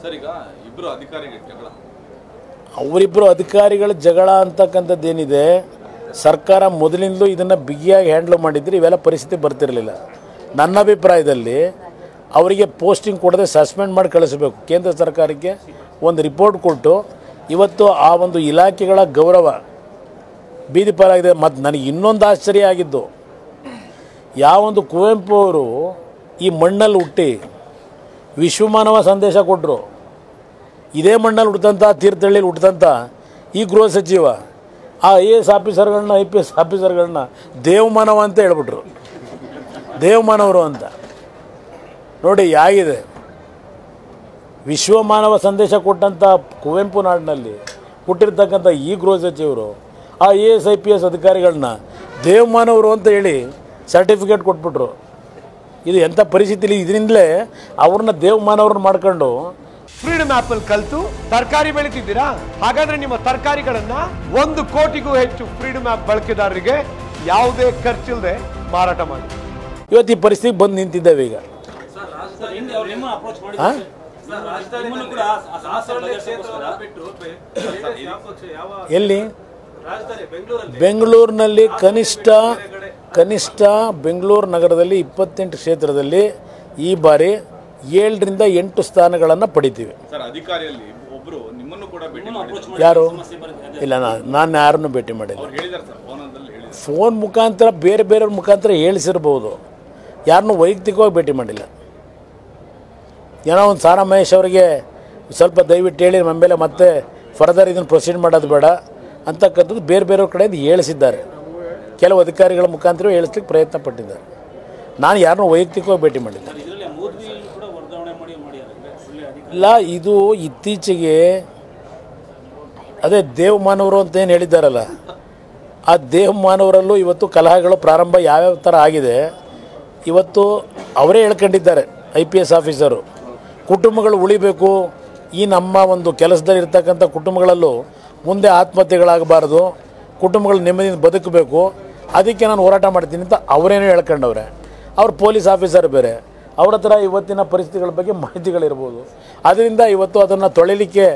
Sir, ಈಗ ಇಬ್ರು ಅಧಿಕಾರಿಗೆ ಜಗಳ. ಅವರಿಬ್ಬರು ಅಧಿಕಾರಿಗಳ ಜಗಳ ಅಂತಕ್ಕಂಥದ್ದೇನಿದೆ, ಸರ್ಕಾರ ಮೊದಲಿಂದಲೂ ಇದನ್ನು ಬಿಗಿಯಾಗಿ ಹ್ಯಾಂಡಲ್ ಮಾಡಿದ್ರೆ ಇವೆಲ್ಲ ಪರಿಸ್ಥಿತಿ ಬರ್ತಿರಲಿಲ್ಲ. ನನ್ನ ಅಭಿಪ್ರಾಯದಲ್ಲಿ ಅವರಿಗೆ ಪೋಸ್ಟಿಂಗ್ ಕೊಡದೆ ಸಸ್ಪೆಂಡ್ ಮಾಡಿ ಕಳಿಸಬೇಕು. ಕೇಂದ್ರ ಸರ್ಕಾರಕ್ಕೆ ಒಂದು ರಿಪೋರ್ಟ್ ಕೊಟ್ಟು ಇವತ್ತು ಆ ಒಂದು ಇಲಾಖೆಗಳ ಗೌರವ ಬೀದಿ ಪಾಲಾಗಿದೆ. ಮತ್ತು ನನಗೆ ಇನ್ನೊಂದು ಆಶ್ಚರ್ಯ ಆಗಿದ್ದು, ಯಾವೊಂದು ಕುವೆಂಪು ಅವರು ಈ ಮಣ್ಣಲ್ಲಿ ಹುಟ್ಟಿ ವಿಶ್ವಮಾನವ ಸಂದೇಶ ಕೊಟ್ಟರು ಇದೇ ಮಣ್ಣಲ್ಲಿ ಹುಟ್ಟಿದಂಥ ತೀರ್ಥಹಳ್ಳಿಲಿ ಹುಟ್ಟಿದಂಥ ಈ ಗೃಹ ಸಚಿವ, ಆ ಐ ಎ ಎಸ್ ಆಫೀಸರ್ಗಳನ್ನ ಐ ಪಿ ಎಸ್ ಆಫೀಸರ್ಗಳನ್ನ ದೇವಮಾನವ ಅಂತ ಹೇಳ್ಬಿಟ್ರು. ದೇವಮಾನವರು ಅಂತ. ನೋಡಿ ಯಾಗಿದೆ ವಿಶ್ವಮಾನವ ಸಂದೇಶ ಕೊಟ್ಟಂಥ ಕುವೆಂಪು ನಾಡಿನಲ್ಲಿ ಹುಟ್ಟಿರ್ತಕ್ಕಂಥ ಈ ಗೃಹ ಸಚಿವರು, ಆ A S I P S ಅಧಿಕಾರಿಗಳನ್ನ ದೇವಮಾನವರು ಅಂತ ಹೇಳಿ ಸರ್ಟಿಫಿಕೇಟ್ ಕೊಟ್ಬಿಟ್ರು. ಇದು ಎಂಥ ಪರಿಸ್ಥಿತಿಲಿ ಇದರಿಂದಲೇ ಅವ್ರನ್ನ ದೇವಮಾನವ್ರನ್ನ ಮಾಡ್ಕೊಂಡು ಫ್ರೀಡಮ್ ಆಪ್ ಅಲ್ಲಿ ಕಲ್ತು ತರಕಾರಿ ಬೆಳೀತಿದ್ದೀರಾ? ಹಾಗಾದ್ರೆ ನಿಮ್ಮ ತರಕಾರಿಗಳನ್ನ ಒಂದು ಕೋಟಿಗೂ ಹೆಚ್ಚು ಫ್ರೀಡಮ್ ಆಪ್ ಬಳಕೆದಾರರಿಗೆ ಯಾವುದೇ ಖರ್ಚಿಲ್ಲದೆ ಮಾರಾಟ ಮಾಡಿ. ಇವತ್ತು ಈ ಪರಿಸ್ಥಿತಿಗೆ ಬಂದು ನಿಂತಿದ್ದೇವೆ ಈಗ. ಹಾಂ? ಎಲ್ಲಿ? ಬೆಂಗಳೂರಿನಲ್ಲಿ ಕನಿಷ್ಠ ಕನಿಷ್ಠ ಬೆಂಗಳೂರು ನಗರದಲ್ಲಿ ಇಪ್ಪತ್ತೆಂಟು ಕ್ಷೇತ್ರದಲ್ಲಿ ಈ ಬಾರಿ ಏಳರಿಂದ ಎಂಟು ಸ್ಥಾನಗಳನ್ನು ಪಡಿತೀವಿ. ಸರ್ ಅಧಿಕಾರಿಯಲ್ಲಿ ಒಬ್ರು ನಿಮ್ಮನ್ನು ಕೂಡ ಭೇಟಿ ಮಾಡಿದ್ರು. ಯಾರು? ಇಲ್ಲ ನಾನು ನಾನು ಯಾರನ್ನು ಭೇಟಿ ಮಾಡಿಲ್ಲ. ಅವ್ರು ಹೇಳಿದಾರೆ ಸರ್ ಫೋನದಲ್ಲಿ ಹೇಳಿದ್ರು. ಫೋನ್ ಮುಖಾಂತರ ಬೇರೆ ಬೇರೆಯವ್ರ ಮುಖಾಂತರ ಹೇಳಿಸಿರ್ಬೋದು. ಯಾರನ್ನೂ ವೈಯಕ್ತಿಕವಾಗಿ ಭೇಟಿ ಮಾಡಿಲ್ಲ. ಏನೋ ಒಂದು ಸಾರಾ ಮಹೇಶ್ ಅವರಿಗೆ ಸ್ವಲ್ಪ ದಯವಿಟ್ಟು ಹೇಳಿ ನಮ್ಮ ಮೇಲೆ ಮತ್ತೆ ಫರ್ದರ್ ಇದನ್ನು ಪ್ರೊಸೀಡ್ ಮಾಡೋದು ಬೇಡ. ಅಂತಕ್ಕಂಥದ್ದು ಬೇರೆ ಬೇರೆಯವ್ರ ಕಡೆಯಿಂದ ಹೇಳಿಸಿದ್ದಾರೆ. ಕೆಲವು ಅಧಿಕಾರಿಗಳ ಮುಖಾಂತರ ಹೇಳಿಸ್ಲಿಕ್ಕೆ ಪ್ರಯತ್ನ ಪಟ್ಟಿದ್ದಾರೆ ನಾನು ಯಾರನ್ನೂ ವೈಯಕ್ತಿಕವಾಗಿ ಭೇಟಿ ಮಾಡಿಲ್ಲ. ಇಲ್ಲ, ಇದು ಇತ್ತೀಚೆಗೆ ಅದೇ ದೇವಮಾನವರು ಅಂತ ಏನು ಹೇಳಿದ್ದಾರಲ್ಲ, ಆ ದೇವಮಾನವರಲ್ಲೂ ಇವತ್ತು ಕಲಹಗಳು ಪ್ರಾರಂಭ ಯಾವ್ಯಾವ ಥರ ಆಗಿದೆ, ಇವತ್ತು ಅವರೇ ಹೇಳ್ಕೊಂಡಿದ್ದಾರೆ, ಐ ಪಿ ಎಸ್ ಆಫೀಸರು. ಕುಟುಂಬಗಳು ಉಳಿಬೇಕು, ಈ ನಮ್ಮ ಒಂದು ಕೆಲಸದಲ್ಲಿ ಇರ್ತಕ್ಕಂಥ ಕುಟುಂಬಗಳಲ್ಲೂ ಮುಂದೆ ಆತ್ಮಹತ್ಯೆಗಳಾಗಬಾರ್ದು, ಕುಟುಂಬಗಳು ನೆಮ್ಮದಿಯಿಂದ ಬದುಕಬೇಕು ಅದಕ್ಕೆ ನಾನು ಹೋರಾಟ ಮಾಡ್ತೀನಿ ಅಂತ ಅವರೇನೋ ಹೇಳ್ಕೊಂಡವ್ರೆ. ಅವ್ರ ಪೊಲೀಸ್ ಆಫೀಸರ್ ಬೇರೆ. ಅವ್ರ ಹತ್ರ ಇವತ್ತಿನ ಪರಿಸ್ಥಿತಿಗಳ ಬಗ್ಗೆ ಮಾಹಿತಿಗಳಿರ್ಬೋದು. ಅದರಿಂದ ಇವತ್ತು ಅದನ್ನು ತೊಳಿಲಿಕ್ಕೆ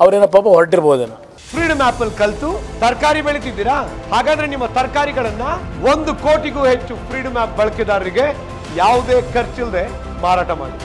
ಅವರೇನೋ ಪಾಪ ಹೊರಟಿರ್ಬೋದೇನೋ. ಫ್ರೀಡಮ್ ಆಪ್ ಅಲ್ಲಿ ಕಲ್ತು ತರಕಾರಿ ಬೆಳಿತಿದ್ದೀರಾ? ಹಾಗಾದ್ರೆ ನಿಮ್ಮ ತರಕಾರಿಗಳನ್ನ ಒಂದು ಕೋಟಿಗೂ ಹೆಚ್ಚು ಫ್ರೀಡಮ್ ಆಪ್ ಬಳಕೆದಾರರಿಗೆ ಯಾವುದೇ ಖರ್ಚಿಲ್ಲದೆ ಮಾರಾಟ ಮಾಡಿ.